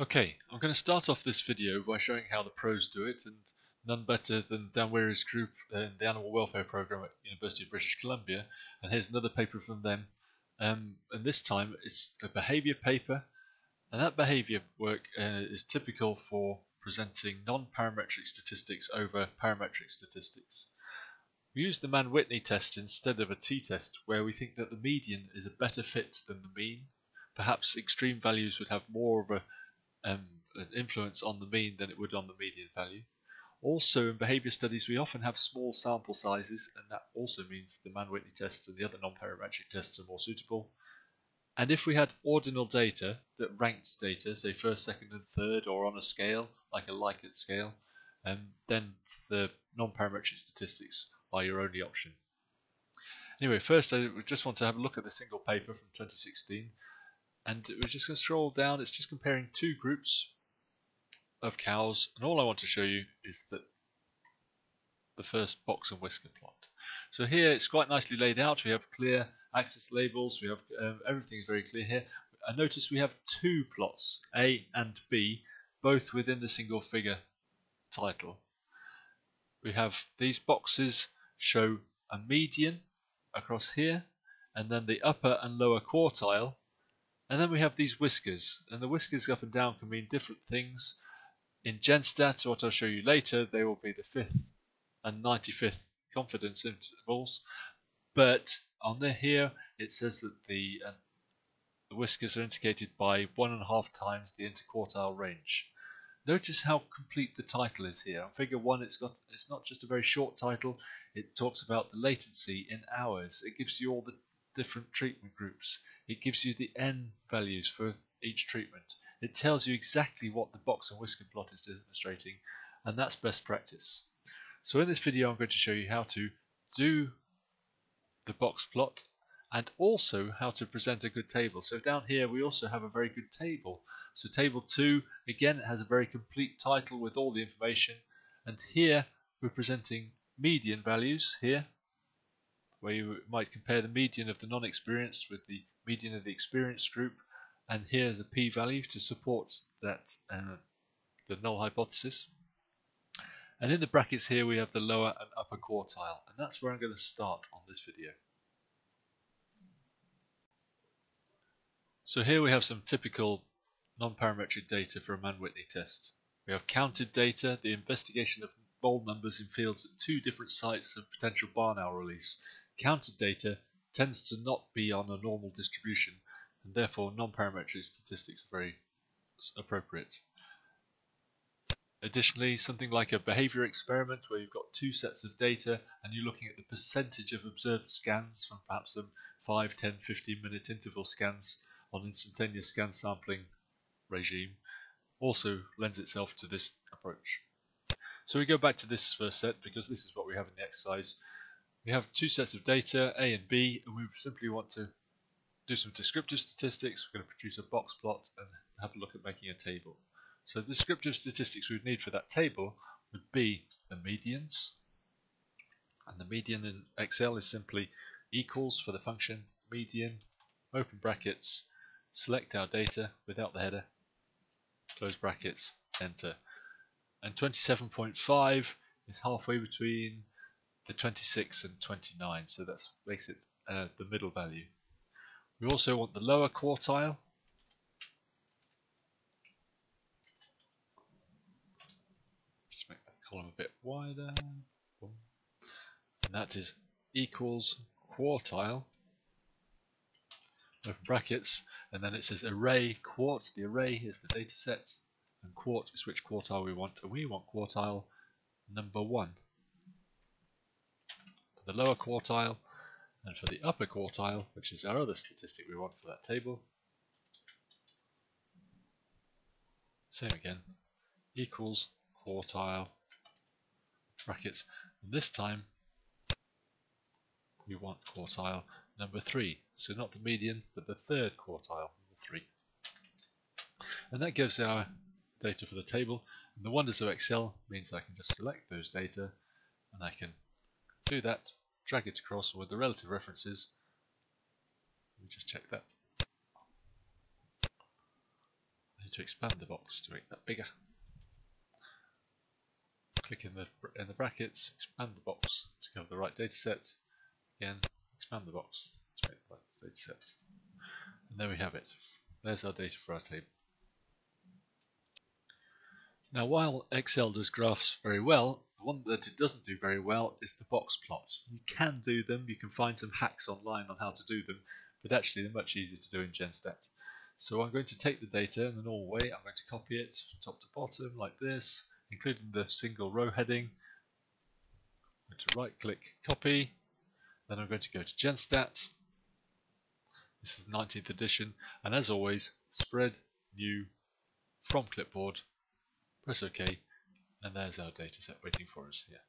Okay, I'm going to start off this video by showing how the pros do it, and none better than Dan Weary's group in the Animal Welfare Programme at University of British Columbia. And here's another paper from them, um, and this time it's a behaviour paper, and that behaviour work uh, is typical for presenting non-parametric statistics over parametric statistics. We use the Mann-Whitney test instead of a t-test, where we think that the median is a better fit than the mean. Perhaps extreme values would have more of a um, an influence on the mean than it would on the median value. Also, in behavior studies, we often have small sample sizes, and that also means the Mann-Whitney tests and the other non-parametric tests are more suitable. And if we had ordinal data that ranked data, say first, second, and third, or on a scale, like a Likert scale, um, then the non-parametric statistics are your only option. Anyway, first I just want to have a look at the single paper from 2016 and we're just going to scroll down. It's just comparing two groups of cows and all I want to show you is that the first box and whisker plot so here it's quite nicely laid out. We have clear axis labels. We have um, everything is very clear here. I notice we have two plots A and B both within the single figure title. We have these boxes show a median across here and then the upper and lower quartile and then we have these whiskers, and the whiskers up and down can mean different things. In GenStat, what I'll show you later, they will be the 5th and 95th confidence intervals. But on the here, it says that the, uh, the whiskers are indicated by one and a half times the interquartile range. Notice how complete the title is here. On figure 1, it's got it's not just a very short title, it talks about the latency in hours. It gives you all the different treatment groups. It gives you the n values for each treatment. It tells you exactly what the box and whisker plot is demonstrating, and that's best practice. So in this video I'm going to show you how to do the box plot and also how to present a good table. So down here we also have a very good table. So table 2, again it has a very complete title with all the information and here we're presenting median values here where you might compare the median of the non-experienced with the median of the experienced group and here's a p-value to support that uh, the null hypothesis and in the brackets here we have the lower and upper quartile and that's where I'm going to start on this video. So here we have some typical non-parametric data for a Mann-Whitney test. We have counted data, the investigation of mole numbers in fields at two different sites of potential barn owl release Counted data tends to not be on a normal distribution, and therefore non-parametric statistics are very appropriate. Additionally, something like a behavior experiment where you've got two sets of data and you're looking at the percentage of observed scans from perhaps some 5, 10, 15 minute interval scans on instantaneous scan sampling regime also lends itself to this approach. So we go back to this first set because this is what we have in the exercise. We have two sets of data, A and B, and we simply want to do some descriptive statistics. We're going to produce a box plot and have a look at making a table. So the descriptive statistics we would need for that table would be the medians. And the median in Excel is simply equals for the function median, open brackets, select our data without the header, close brackets, enter. And 27.5 is halfway between the 26 and 29 so that makes it uh, the middle value. We also want the lower quartile. Just make that column a bit wider. And that is equals quartile open brackets and then it says array quart the array is the data set and quart is which quartile we want and we want quartile number one the lower quartile and for the upper quartile, which is our other statistic we want for that table, same again, equals quartile brackets. And this time we want quartile number 3. So not the median, but the third quartile, number 3. And that gives our data for the table. And the wonders of Excel means I can just select those data and I can do that, drag it across with the relative references. Let me just check that. I to expand the box to make that bigger. Click in the in the brackets, expand the box to cover the right data set. Again, expand the box to make the right data set. And there we have it. There's our data for our table. Now while Excel does graphs very well, one that it doesn't do very well is the box plot. You can do them, you can find some hacks online on how to do them, but actually they're much easier to do in GenStat. So I'm going to take the data in a normal way, I'm going to copy it top to bottom like this, including the single row heading. I'm going to right click copy, then I'm going to go to GenStat. This is the 19th edition, and as always, spread new from clipboard, press OK, and there's our data set waiting for us here.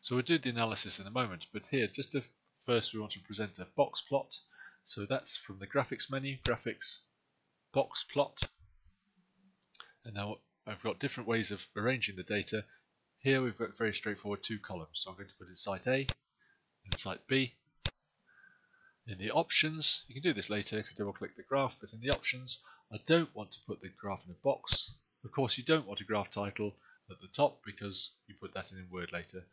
So we'll do the analysis in a moment, but here, just to, first we want to present a box plot. So that's from the graphics menu, graphics, box plot. And now I've got different ways of arranging the data. Here we've got very straightforward two columns. So I'm going to put in site A and site B. In the options, you can do this later if you double click the graph, but in the options, I don't want to put the graph in a box. Of course, you don't want a graph title at the top because you put that in Word later.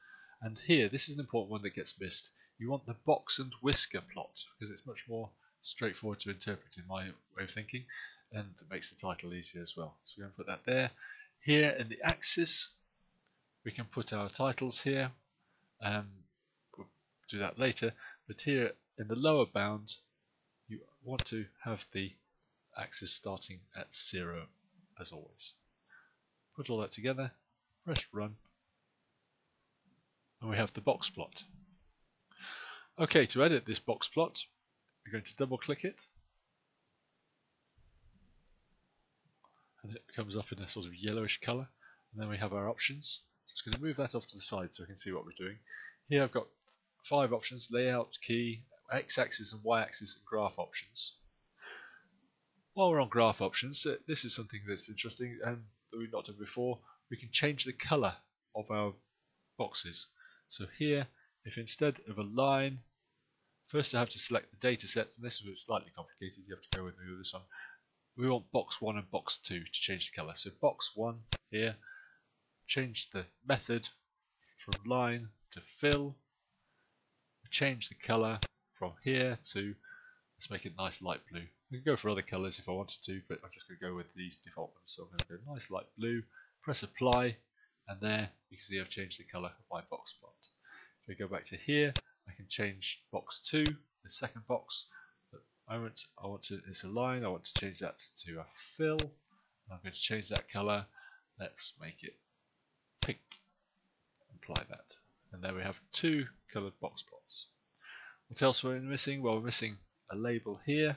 And here, this is an important one that gets missed you want the box and whisker plot because it's much more straightforward to interpret in my way of thinking and it makes the title easier as well. So we're going to put that there. Here in the axis we can put our titles here. Um, we'll do that later. But here in the lower bound you want to have the axis starting at zero as always. Put all that together, press run, and we have the box plot. Okay, to edit this box plot, we're going to double click it. And it comes up in a sort of yellowish colour. And then we have our options. I'm just going to move that off to the side so I can see what we're doing. Here I've got five options, layout, key, x-axis and y-axis and graph options. While we're on graph options, uh, this is something that's interesting and that we've not done before. We can change the colour of our boxes. So here if instead of a line, first I have to select the data sets, and this is slightly complicated, you have to go with me with this one. We want box 1 and box 2 to change the colour. So box 1 here, change the method from line to fill, change the colour from here to, let's make it nice light blue. We can go for other colours if I wanted to, but I'm just going to go with these default ones. So I'm going to go nice light blue, press apply, and there you can see I've changed the colour of my box plot. If we go back to here, I can change box 2, the second box. At the moment, I want to, it's a line, I want to change that to a fill. I'm going to change that colour. Let's make it pink. Apply that. And there we have two coloured box plots. What else were we're missing? Well, we're missing a label here.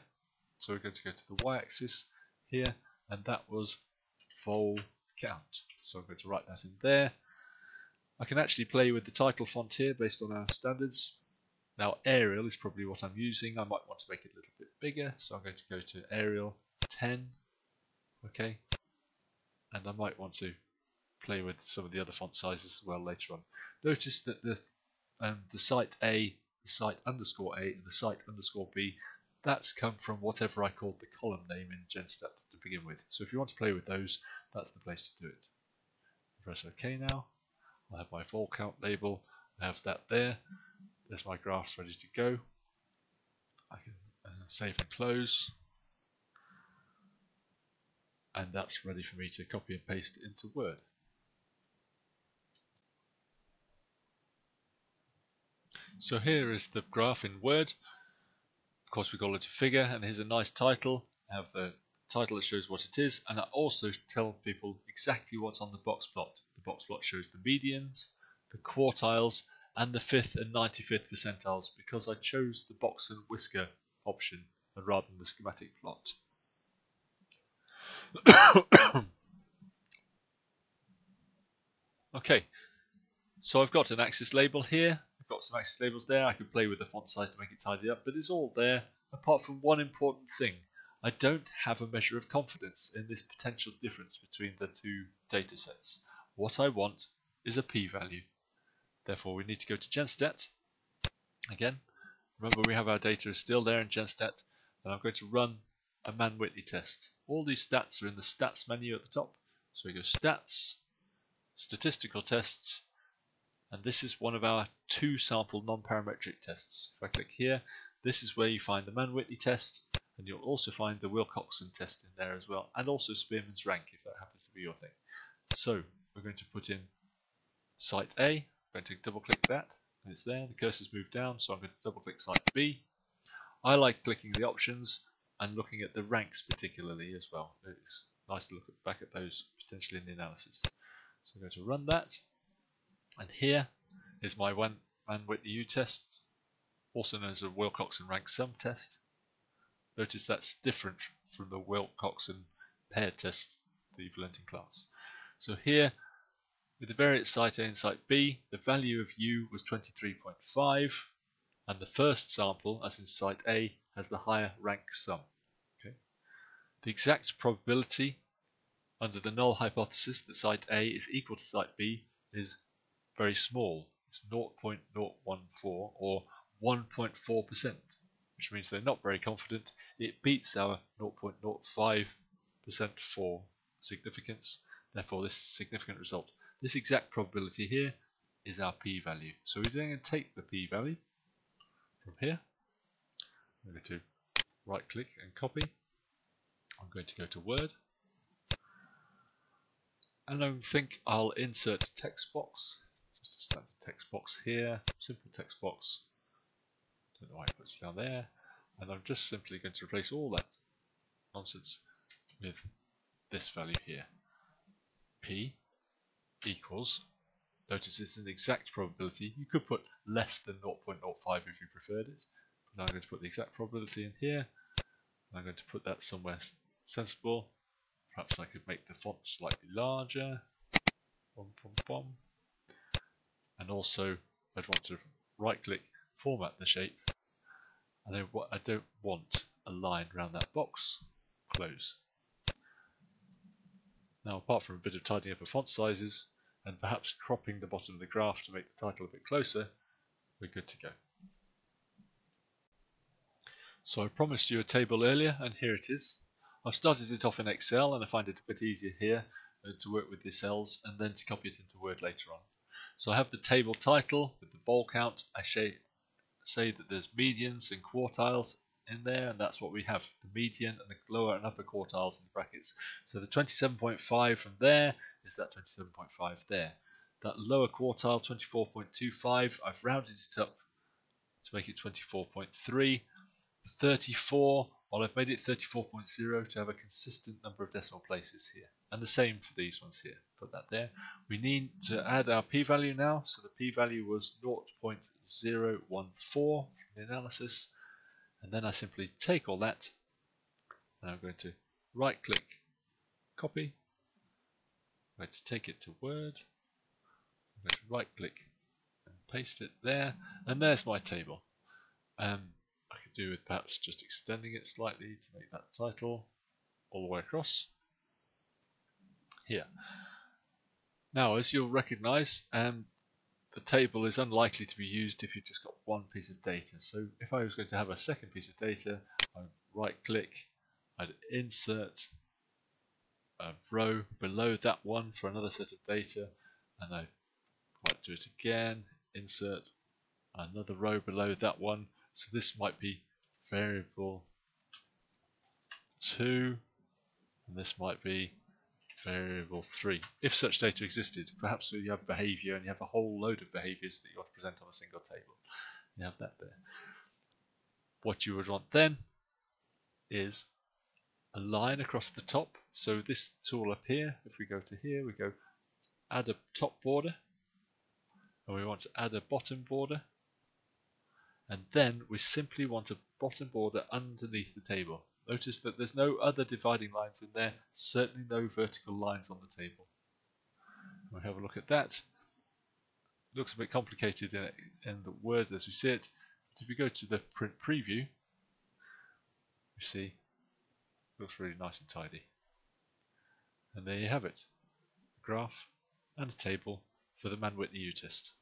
So we're going to go to the y-axis here, and that was vole count. So I'm going to write that in there. I can actually play with the title font here based on our standards. Now Arial is probably what I'm using. I might want to make it a little bit bigger, so I'm going to go to Arial 10. Okay, and I might want to play with some of the other font sizes as well later on. Notice that the um, the site A, the site underscore A, and the site underscore B, that's come from whatever I called the column name in GenStat to begin with. So if you want to play with those, that's the place to do it. Press OK now. I have my vole count label, I have that there. There's my graphs ready to go. I can uh, save and close. And that's ready for me to copy and paste into Word. So here is the graph in Word. Of course we've got a little figure and here's a nice title. I have the title that shows what it is and I also tell people exactly what's on the box plot The box plot shows the medians, the quartiles, and the 5th and 95th percentiles because I chose the box and whisker option rather than the schematic plot. okay, so I've got an axis label here, I've got some axis labels there, I can play with the font size to make it tidy up, but it's all there apart from one important thing. I don't have a measure of confidence in this potential difference between the two data sets. What I want is a p-value. Therefore, we need to go to GenStat. Again, remember we have our data is still there in GenStat, and I'm going to run a Mann-Whitney test. All these stats are in the stats menu at the top. So we go stats, statistical tests, and this is one of our two sample non-parametric tests. If I click here, this is where you find the Mann-Whitney test, and you'll also find the Wilcoxon test in there as well, and also Spearman's rank if that happens to be your thing. So we're going to put in site A, I'm going to double click that, and it's there, the cursor's moved down, so I'm going to double click site B. I like clicking the options and looking at the ranks particularly as well. It's nice to look at, back at those potentially in the analysis. So I'm going to run that, and here is my one Mann-Whitney U test, also known as a Wilcoxon rank sum test. Notice that's different from the Wilcoxon paired test that you've in class. So here, with the variance site A and site B, the value of U was 23.5, and the first sample, as in site A, has the higher rank sum. Okay. The exact probability under the null hypothesis that site A is equal to site B is very small. It's 0.014 or 1.4%, which means they're not very confident. It beats our 0.05% for significance, therefore this significant result. This exact probability here is our p-value. So we're going to take the p-value from here. I'm going to right click and copy. I'm going to go to Word. And I think I'll insert a text box just a standard text box here, simple text box. Don't know why it puts it down there. And I'm just simply going to replace all that nonsense with this value here. P equals, notice it's an exact probability. You could put less than 0.05 if you preferred it. But I'm going to put the exact probability in here. I'm going to put that somewhere sensible. Perhaps I could make the font slightly larger. Bom, bom, bom and also I'd want to right click format the shape and I don't want a line around that box close. Now apart from a bit of tidying up of font sizes and perhaps cropping the bottom of the graph to make the title a bit closer we're good to go. So I promised you a table earlier and here it is. I've started it off in Excel and I find it a bit easier here uh, to work with the cells and then to copy it into Word later on. So I have the table title with the ball count. I say, say that there's medians and quartiles in there, and that's what we have the median and the lower and upper quartiles in the brackets. So the 27.5 from there is that 27.5 there. That lower quartile, 24.25, I've rounded it up to make it 24.3. 34 well, I've made it 34.0 to have a consistent number of decimal places here. And the same for these ones here. Put that there. We need to add our p-value now. So the p-value was 0.014 from the analysis. And then I simply take all that and I'm going to right click, copy. I'm going to take it to Word. I'm going to right click and paste it there. And there's my table. Um, do with perhaps just extending it slightly to make that title all the way across here. Now, as you'll recognize, um, the table is unlikely to be used if you've just got one piece of data. So if I was going to have a second piece of data, I'd right click, I'd insert a row below that one for another set of data, and I might do it again, insert another row below that one. So this might be variable 2 and this might be variable 3 if such data existed perhaps you have behavior and you have a whole load of behaviors that you want to present on a single table. You have that there. What you would want then is a line across the top. So this tool up here if we go to here we go add a top border. And we want to add a bottom border and then we simply want a bottom border underneath the table. Notice that there's no other dividing lines in there, certainly no vertical lines on the table. We'll have a look at that. Looks a bit complicated in, it, in the Word as we see it, but if we go to the print preview, you see it looks really nice and tidy. And there you have it, a graph and a table for the Mann-Whitney U-test.